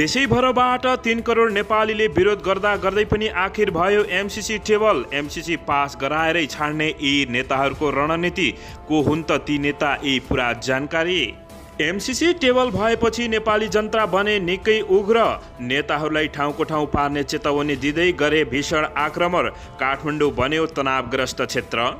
देशैभरबाट तिन करोड नेपालीले विरोध गर्दा गर्दै पनि आखिर भयो एमसिसी टेबल। एमसिसी पास गराएरै छाड्ने यी नेताहरूको रणनीति। को हुन् त ती नेता यी पुरा जानकारी? एमसिसी टेबल भएपछि नेपाली जनता बने निकै उग्र। नेताहरूलाई ठाउँको ठाउँ पार्ने चेतावनी दिँदै गरे भीषण आक्रमण। काठमाडौँ बन्यो तनावग्रस्त क्षेत्र।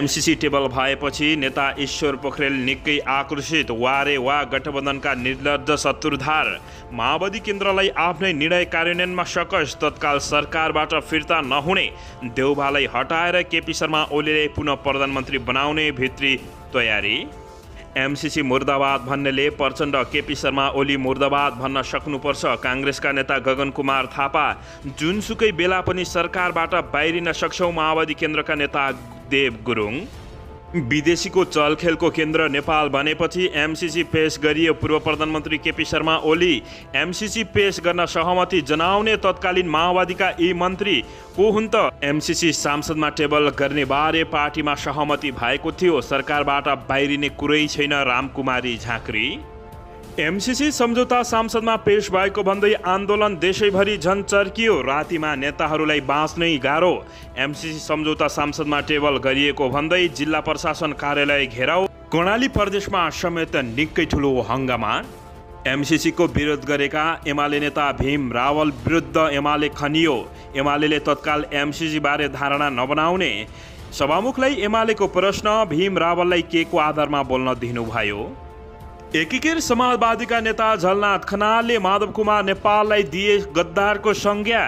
एमसिसी टेबल भएपछि नेता ईश्वर पोखरेल निकै आक्रोशित वारे वा गठबन्धनका निर्लज शत्रुधार माओवादी केन्द्रलाई आफ्नै निर्णय कार्यान्वयनमा सकस तत्काल सरकारबाट फिर्ता नहुने देउबालाई हटाएर केपी शर्मा ओलीले पुनः प्रधानमन्त्री बनाउने भित्री तयारी। एमसिसी मुर्दाबाद भन्नेले प्रचण्ड केपी शर्मा ओली मुर्दाबाद भन्न सक्नुपर्छ। काङ्ग्रेसका नेता गगन कुमार थापा जुनसुकै बेला पनि सरकारबाट बाहिरिन सक्छौँ माओवादी केन्द्रका नेता देव गुरुङ विदेशीको चलखेलको केन्द्र नेपाल भनेपछि एमसिसी पेश गरियो पूर्व प्रधानमन्त्री केपी शर्मा ओली। एमसिसी पेश गर्न सहमति जनाउने तत्कालीन माओवादीका यी मन्त्री को हुन् त? एमसिसी सांसदमा टेबल गर्ने बारे पार्टीमा सहमति भएको थियो। सरकारबाट बाहिरिने कुरै छैन। रामकुमारी झाँक्री। एमसिसी सम्झौता संसदमा पेश भएको भन्दै आन्दोलन देशैभरि झन चर्कियो। रातिमा नेताहरूलाई बाँच्नै गाह्रो। एमसिसी सम्झौता संसदमा टेबल गरिएको भन्दै जिल्ला प्रशासन कार्यालय घेराउ। कर्णाली प्रदेशमा समेत निकै ठुलो हङ्गामा एमसिसीको विरोध गरेका एमाले नेता भीम रावल विरुद्ध एमाले खनियो। एमाले तत्काल एमसिसीबारे धारणा नबनाउने। सभामुखलाई एमालेको प्रश्न भीम रावललाई के को आधारमा बोल्न दिनुभयो? एकीकृत समाजवादीका नेता झलनाथ खनालले माधव कुमार नेपाललाई दिए गद्दारको संज्ञा।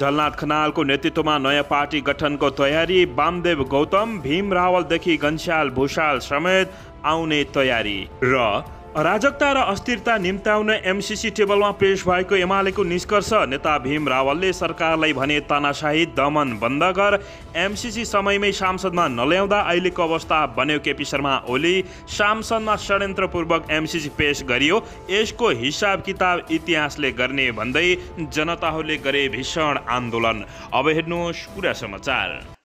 झलनाथ खनालको नेतृत्वमा नयाँ पार्टी गठनको तयारी वामदेव गौतम भीम रावलदेखि घनश्याल भूषाल समेत आउने तयारी। र अराजकता र अस्थिरता निम्त्याउन एमसिसी टेबलमा पेश भएको एमालेको निष्कर्ष नेता भीम रावलले सरकारलाई भने तानाशाही दमन बन्द गर। एमसिसी समयमै सांसदमा नल्याउँदा अहिलेको अवस्था बन्यो केपी शर्मा। ओली सांसदमा षड्यन्त्रपूर्वक एमसिसी पेश गरियो। यसको हिसाब किताब इतिहासले गर्ने भन्दै जनताहरूले गरे भीषण आन्दोलन। अब हेर्नुहोस् पुरा समाचार।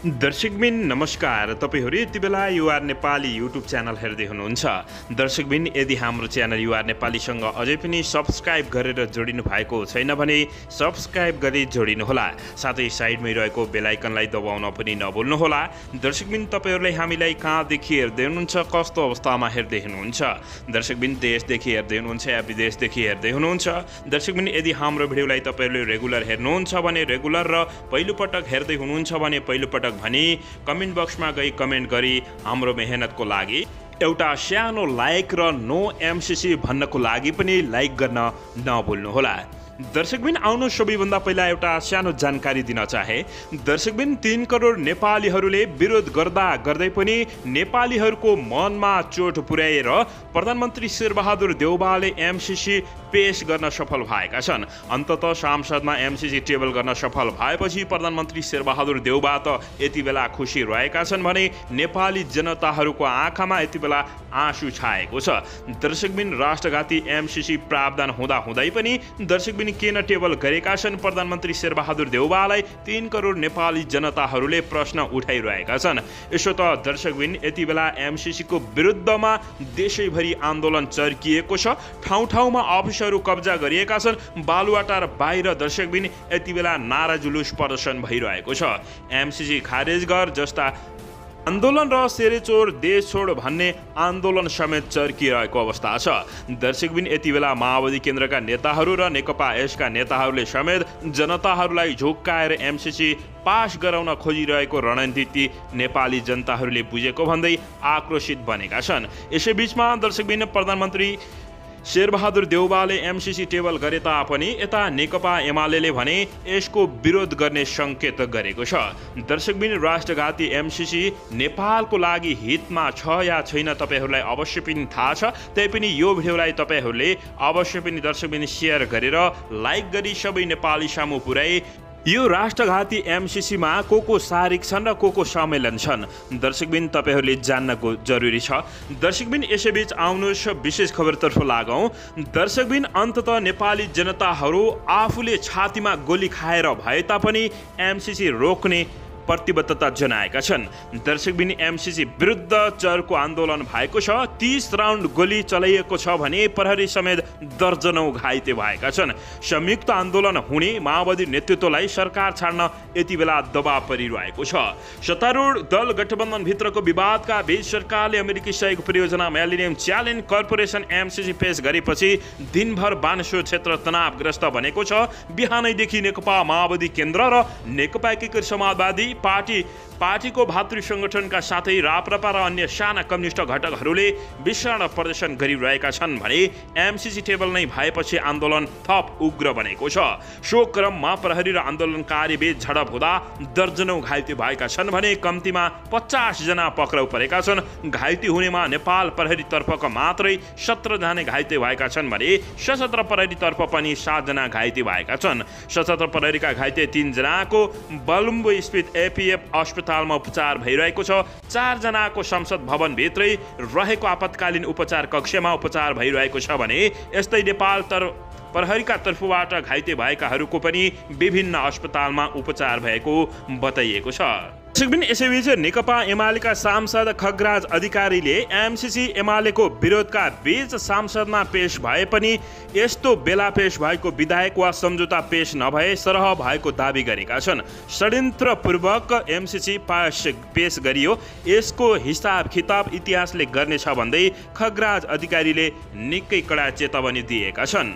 दर्शकबिन नमस्कार। तपाईँहरू यति बेला युआर नेपाली युट्युब च्यानल हेर्दै हुनुहुन्छ। दर्शकबिन यदि हाम्रो च्यानल युआर नेपालीसँग अझै पनि सब्सक्राइब गरेर जोडिनु भएको छैन भने सब्सक्राइब गरी जोडिनुहोला। साथै साइडमै रहेको बेलायकनलाई दबाउन पनि नभुल्नुहोला। दर्शकबिन तपाईँहरूलाई हामीलाई कहाँदेखि हेर्दै हुनुहुन्छ कस्तो अवस्थामा हेर्दै हुनुहुन्छ? दर्शकबिन देशदेखि हेर्दै हुनुहुन्छ या विदेशदेखि हेर्दै हुनुहुन्छ? दर्शकबिन यदि हाम्रो भिडियोलाई तपाईँहरूले रेगुलर हेर्नुहुन्छ भने रेगुलर र पहिलोपटक हेर्दै हुनुहुन्छ भने पहिलोपटक पटक भनी कमेन्ट बक्समा गई कमेन्ट गरी हाम्रो मेहनतको लागि एउटा सानो लाइक र नो एमसिसी भन्नको लागि पनि लाइक गर्न नभुल्नुहोला। दर्शकबिन आउनु सबैभन्दा पहिला एउटा सानो जानकारी दिन चाहे। दर्शकबिन तिन करोड नेपालीहरूले विरोध गर्दा गर्दै पनि नेपालीहरूको मनमा चोट पुर्याएर प्रधानमन्त्री शेरबहादुर देउबाले एमसिसी पेश गर्न सफल भएका छन्। अन्तत सांसदमा एमसिसी टेबल गर्न सफल भएपछि प्रधानमन्त्री शेरबहादुर देउबा त यति बेला खुसी रहेका छन् भने नेपाली जनताहरूको आँखामा यति बेला आँसु छाएको छ। दर्शकबिन राष्ट्रघाती एमसिसी प्रावधान हुँदा हुँदै पनि दर्शकबिन किन टेबल गरेका छन्? प्रधानमन्त्री शेरबहादुर देउबालाई तिन करोड नेपाली जनताहरूले प्रश्न उठाइरहेका छन्। यसो त दर्शकबिन यति बेला एमसिसीको विरुद्धमा देशैभरि आन्दोलन चर्किएको छ। ठाउँ ठाउँमा अफिसहरू कब्जा गरिएका छन्। बालुवाटा र बाहिर दर्शकबिन यति बेला नारा जुलुस प्रदर्शन भइरहेको छ। एमसिसी खारेज गर जस्ता आन्दोलन र सेरेचोर देश छोड भन्ने आन्दोलन समेत चर्किरहेको अवस्था छ। दर्शकबिन यति बेला माओवादी केन्द्रका नेताहरू र नेकपा यसका नेताहरूले समेत जनताहरूलाई झोक्काएर एमसिसी पास गराउन खोजिरहेको रणनीति नेपाली जनताहरूले बुझेको भन्दै आक्रोशित बनेका छन्। यसैबीचमा दर्शकबिन प्रधानमन्त्री शेरबहादुर देउबाले एमसिसी टेबल गरे तापनि यता नेकपा एमाले भने यसको विरोध गर्ने सङ्केत गरेको छ। दर्शकबिन राष्ट्रघाती एमसिसी नेपालको लागि हितमा छ या छैन तपाईँहरूलाई अवश्य पनि थाहा छ। तैपनि यो भिडियोलाई तपाईँहरूले अवश्य पनि दर्शकबिन सेयर गरेर लाइक गरी सबै नेपाली सामु पुर्याई यो राष्ट्रघाती एमसिसीमा को को सारिक छन् र को को सम्मेलन छन्। दर्शकबिन तपाईँहरूले जान्नको जरुरी छ। दर्शकबिन यसैबीच आउनुहोस् विशेष खबरतर्फ लागौँ। दर्शकबिन अन्तत नेपाली जनताहरू आफूले छातीमा गोली खाएर भए तापनि एमसिसी रोक्ने प्रतिबद्धता जनाएका छन्। दर्शकबिन एमसिसी विरुद्ध चरको आन्दोलन भएको छ। तिस राउन्ड गोली चलाइएको छ भने प्रहरी समेत दर्जनौ घाइते भएका छन्। संयुक्त आन्दोलन हुने माओवादी नेतृत्वलाई सरकार छाड्न यति बेला दबाव परिरहेको छ। सत्तारूढ दल गठबन्धनभित्रको विवादका बीच सरकारले अमेरिकी सहयोग परियोजना मेलिनियम च्यालेन्ज कर्पोरेसन एमसिसी पेश गरेपछि दिनभर बानेश्वर क्षेत्र तनावग्रस्त बनेको छ। बिहानैदेखि नेकपा माओवादी केन्द्र र नेकपा एकीकृत पार्टी पार्टीको भातृ सङ्गठनका साथै राप्रपा र अन्य साना कम्युनिस्ट घटकहरूले विशाल प्रदर्शन गरिरहेका छन् भने एमसिसी टेबल नै भएपछि आन्दोलन थप उग्र बनेको छ। सो क्रममा प्रहरी र आन्दोलनकारी बीच झडप हुँदा दर्जनौ घाइते भएका छन् भने कम्तीमा पचासजना पक्राउ परेका छन्। घाइते हुनेमा नेपाल प्रहरीतर्फका मात्रै सत्रजना घाइते भएका छन् भने सशस्त्र प्रहरीतर्फ पनि सातजना घाइते भएका छन्। सशस्त्र प्रहरीका घाइते तिनजनाको बलुम्बु स्थित एपिएफ अस्पताल अस्पतालमा उपचार भइरहेको छ। चारजनाको संसद भवनभित्रै रहेको आपतकालीन उपचार कक्षमा उपचार भइरहेको छ भने यस्तै नेपाल तर प्रहरीका तर्फबाट घाइते भएकाहरूको पनि विभिन्न अस्पतालमा उपचार भएको बताइएको छ। यसैबीच नेकपा एमालेका सांसद खगराज अधिकारीले एमसिसी एमालेको विरोधका बीच सांसदमा पेश भए पनि यस्तो बेला पेश भएको विधायक वा सम्झौता पेश नभए सरह भएको दावी गरेका छन्। षड्यन्त्रपूर्वक एमसिसी पास पेश गरियो। यसको हिसाब खिताब इतिहासले गर्नेछ भन्दै खगराज अधिकारीले निकै कडा चेतावनी दिएका छन्।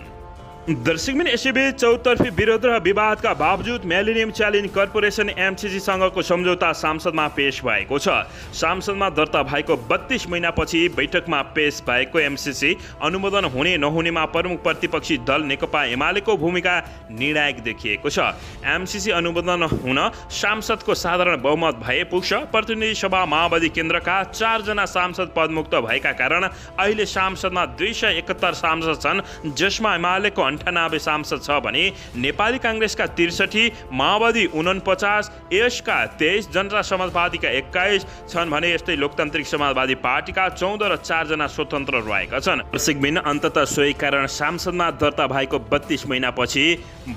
दर्शकबिन यसैबीच चौतर्फी विरोध र विवादका बावजुद मेलिनियम च्यालेन्ज कर्पोरेसन एमसिसीसँगको सम्झौता सांसदमा पेश भएको छ। सांसदमा दर्ता भएको बत्तीस महिनापछि बैठकमा पेश भएको एमसिसी अनुमोदन हुने नहुनेमा प्रमुख प्रतिपक्षी दल नेकपा एमालेको भूमिका निर्णायक देखिएको छ। एमसिसी अनुमोदन हुन सांसदको साधारण बहुमत भए पुग्छ। प्रतिनिधि सभा माओवादी केन्द्रका चारजना सांसद पदमुक्त भएका कारण अहिले सांसदमा दुई सय एकहत्तर सांसद छन् जसमा एमालेको अन्ठानब्बे सांसद छ भने नेपाली काङ्ग्रेसका त्रिसठी माओवादी उनपचास यसका तेइस जनता समाजवादीका एक्काइस छन् भने यस्तै लोकतान्त्रिक समाजवादी पार्टीका चौध र चारजना स्वतन्त्र रहेका छन्। सिकबिन अन्तत सोही कारण सांसदमा दर्ता भएको बत्तीस महिनापछि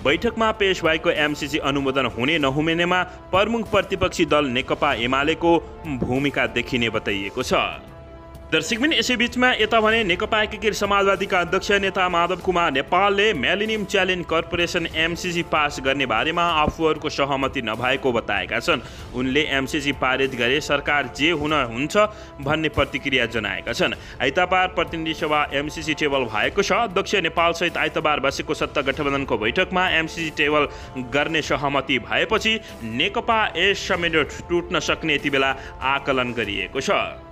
बैठकमा पेश भएको एमसिसी अनुमोदन हुने नहुनेमा प्रमुख प्रतिपक्षी दल नेकपा एमालेको भूमिका देखिने बताइएको छ। दर्शकबिन यसै बिचमा यता भने नेकपा एकीकृत समाजवादीका अध्यक्ष नेता माधव कुमार नेपालले millennium challenge corporation MCC pass गर्ने बारेमा आफूहरूको सहमति नभएको बताएका छन्। उनले एमसिसी पारित गरे सरकार जे हुन हुन्छ भन्ने प्रतिक्रिया जनाएका छन्। आइतबार प्रतिनिधि सभा एमसिसी टेबल भएको छ। अध्यक्ष नेपालसहित आइतबार बसेको सत्ता गठबन्धनको बैठकमा एमसिसी टेबल गर्ने सहमति भएपछि नेकपा यस समेत टुट्न सक्ने यति बेला आकलन गरिएको छ।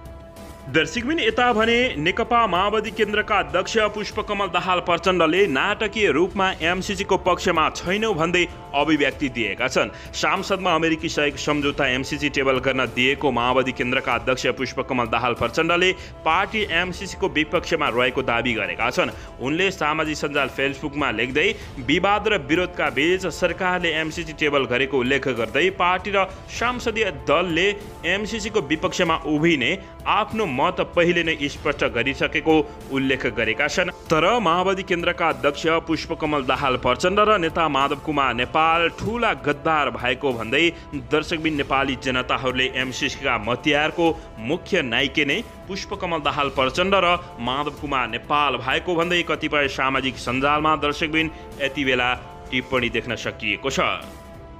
दर्शकबिन यता भने नेकपा माओवादी केन्द्रका अध्यक्ष पुष्पकमल दाहाल प्रचण्डले नाटकीय रूपमा एमसिसीको पक्षमा छैनौ भन्दै अभिव्यक्ति दिएका छन्। सांसदमा अमेरिकी सहयोग सम्झौता एमसिसी टेबल गर्न दिएको माओवादी केन्द्रका अध्यक्ष पुष्पकमल दाहाल प्रचण्डले पार्टी एमसिसीको विपक्षमा रहेको दावी गरेका छन्। उनले सामाजिक सञ्जाल फेसबुकमा लेख्दै विवाद र विरोधका बीच सरकारले एमसिसी टेबल गरेको उल्लेख गर्दै पार्टी र संसदीय दलले एमसिसीको विपक्षमा उभिने आफ्नो मत पहिले नै स्पष्ट गरिसकेको उल्लेख गरेका छन्। तर माओवादी केन्द्रका अध्यक्ष पुष्पकमल दाहाल प्रचण्ड र नेता माधव कुमार नेपाल ठुला गद्दार भएको भन्दै दर्शकबिन नेपाली जनताहरूले एमसिसीका मतियारको मुख्य नायिके नै पुष्पकमल दाहाल प्रचण्ड र माधव कुमार नेपाल भएको भन्दै कतिपय सामाजिक सञ्जालमा दर्शकबिन यति बेला टिप्पणी देख्न सकिएको छ।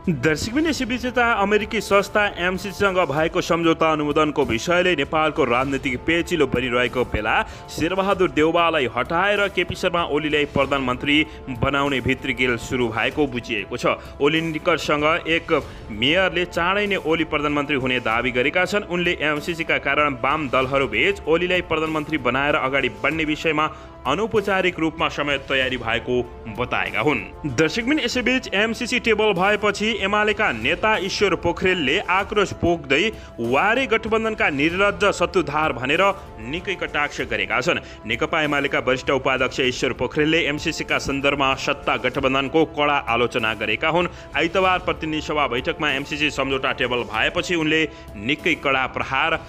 दर्शकबिन यसैबीच अमेरिकी संस्था एमसिसीसँग भएको सम्झौता अनुमोदनको विषयले नेपालको राजनीतिक पेचिलो बनिरहेको बेला शेरबहादुर देउबालाई हटाएर केपी शर्मा ओलीलाई प्रधानमन्त्री बनाउने भित्री गेल सुरु भएको बुझिएको छ। ओली निकटसँग एक मेयरले चाँडै नै ओली प्रधानमन्त्री हुने दावी गरेका छन्। उनले एमसिसीका कारण वाम दलहरूबीच ओलीलाई प्रधानमन्त्री बनाएर अगाडि बढ्ने विषयमा अनौपचारिक रूपमा समेत तयारी भएको बताएका हुन्। दर्शकबिन यसैबीच एमसिसी टेबल भएपछि एमालेका नेता ईश्वर पोखरेलले आक्रोश पोख्दै वारे गठबन्धनका निर्लज शत्रुधार भनेर निकै कटाक्ष गरेका छन्। नेकपा एमालेका वरिष्ठ उपाध्यक्ष ईश्वर पोखरेलले एमसिसीका सन्दर्भमा सत्ता गठबन्धनको कडा आलोचना गरेका हुन्। आइतबार प्रतिनिधि सभा बैठकमा एमसिसी सम्झौता टेबल भएपछि उनले निकै कडा प्रहार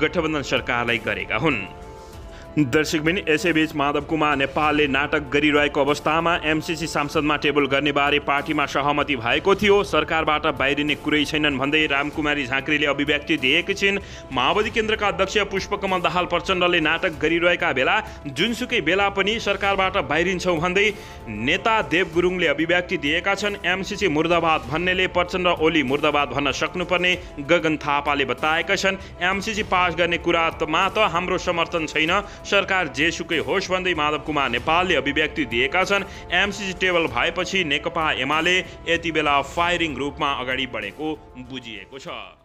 गठबन्धन सरकारलाई गरेका हुन्। दर्शकबिन यसैबीच माधव कुमार नेपालले नाटक गरिरहेको अवस्थामा एमसिसी सांसदमा टेबल गर्ने बारे पार्टीमा सहमति भएको थियो। सरकारबाट बाहिरिने कुरै छैनन् भन्दै रामकुमारी झाँक्रीले अभिव्यक्ति दिएकी छिन्। माओवादी केन्द्रका अध्यक्ष पुष्पकमल दाहाल प्रचण्डले नाटक गरिरहेका बेला जुनसुकै बेला पनि सरकारबाट बाहिरिन्छौँ भन्दै नेता देव गुरुङले अभिव्यक्ति दिएका छन्। एमसिसी मुर्दाबाद भन्नेले प्रचण्ड ओली मुर्दाबाद भन्न सक्नुपर्ने गगन थापाले बताएका छन्। एमसिसी पास गर्ने कुरामा त हाम्रो समर्थन छैन। सरकार जेसुकै होस् भन्दै माधव कुमार नेपालले अभिव्यक्ति दिएका छन् एमसिसी टेबल भएपछि नेकपा एमाले यति बेला फायरिङ रूपमा अगाडि बढेको बुझिएको छ